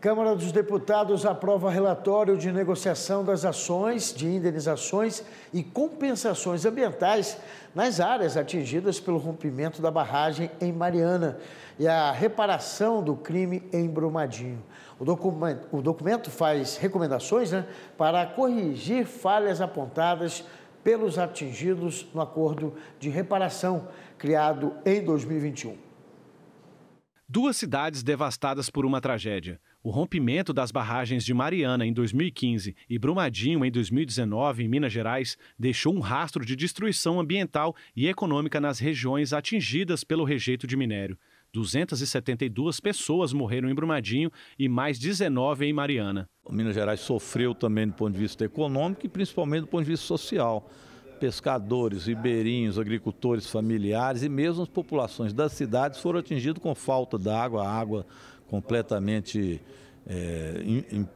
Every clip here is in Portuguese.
Câmara dos Deputados aprova relatório de negociação das ações de indenizações e compensações ambientais nas áreas atingidas pelo rompimento da barragem em Mariana e a reparação do crime em Brumadinho. O documento, o documento faz recomendações né, para corrigir falhas apontadas pelos atingidos no acordo de reparação criado em 2021. Duas cidades devastadas por uma tragédia. O rompimento das barragens de Mariana em 2015 e Brumadinho em 2019, em Minas Gerais, deixou um rastro de destruição ambiental e econômica nas regiões atingidas pelo rejeito de minério. 272 pessoas morreram em Brumadinho e mais 19 em Mariana. Minas Gerais sofreu também do ponto de vista econômico e principalmente do ponto de vista social pescadores, ribeirinhos, agricultores familiares e mesmo as populações das cidades foram atingidos com falta d'água, água completamente é, in,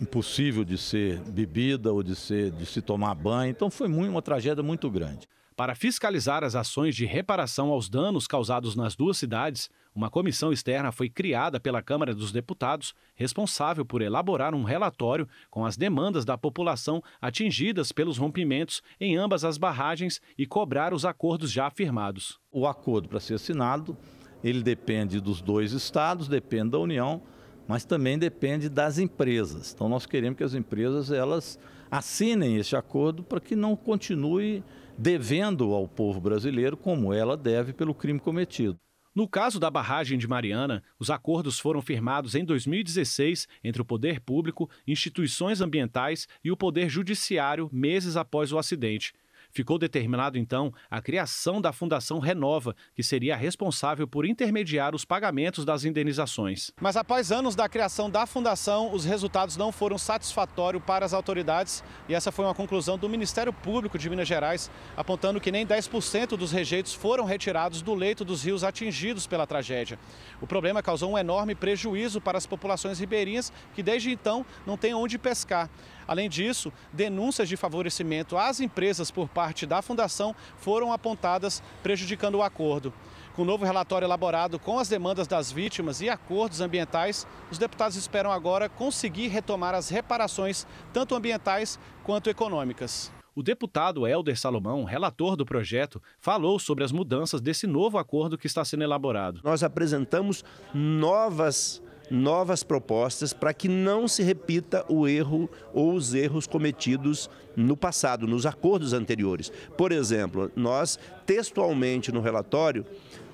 impossível de ser bebida ou de, ser, de se tomar banho. Então foi muito, uma tragédia muito grande. Para fiscalizar as ações de reparação aos danos causados nas duas cidades, uma comissão externa foi criada pela Câmara dos Deputados, responsável por elaborar um relatório com as demandas da população atingidas pelos rompimentos em ambas as barragens e cobrar os acordos já firmados. O acordo para ser assinado, ele depende dos dois estados, depende da União, mas também depende das empresas. Então nós queremos que as empresas elas assinem esse acordo para que não continue devendo ao povo brasileiro como ela deve pelo crime cometido. No caso da barragem de Mariana, os acordos foram firmados em 2016 entre o poder público, instituições ambientais e o poder judiciário meses após o acidente. Ficou determinado, então, a criação da Fundação Renova, que seria responsável por intermediar os pagamentos das indenizações. Mas após anos da criação da fundação, os resultados não foram satisfatórios para as autoridades e essa foi uma conclusão do Ministério Público de Minas Gerais, apontando que nem 10% dos rejeitos foram retirados do leito dos rios atingidos pela tragédia. O problema causou um enorme prejuízo para as populações ribeirinhas que desde então não têm onde pescar. Além disso, denúncias de favorecimento às empresas por parte da Fundação foram apontadas, prejudicando o acordo. Com o novo relatório elaborado com as demandas das vítimas e acordos ambientais, os deputados esperam agora conseguir retomar as reparações, tanto ambientais quanto econômicas. O deputado Helder Salomão, relator do projeto, falou sobre as mudanças desse novo acordo que está sendo elaborado. Nós apresentamos novas novas propostas para que não se repita o erro ou os erros cometidos no passado, nos acordos anteriores. Por exemplo, nós textualmente no relatório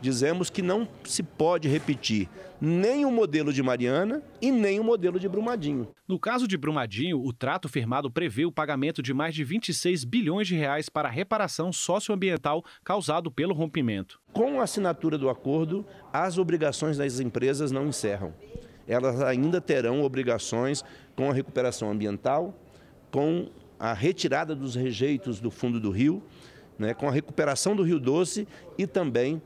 dizemos que não se pode repetir nem o modelo de Mariana e nem o modelo de Brumadinho. No caso de Brumadinho, o trato firmado prevê o pagamento de mais de 26 bilhões de reais para a reparação socioambiental causado pelo rompimento. Com a assinatura do acordo, as obrigações das empresas não encerram elas ainda terão obrigações com a recuperação ambiental, com a retirada dos rejeitos do fundo do rio, né, com a recuperação do Rio Doce e também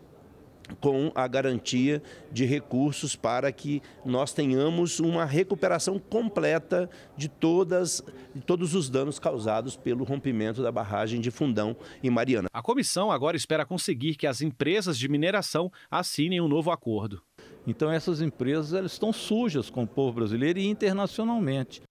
com a garantia de recursos para que nós tenhamos uma recuperação completa de, todas, de todos os danos causados pelo rompimento da barragem de Fundão em Mariana. A comissão agora espera conseguir que as empresas de mineração assinem um novo acordo. Então essas empresas elas estão sujas com o povo brasileiro e internacionalmente.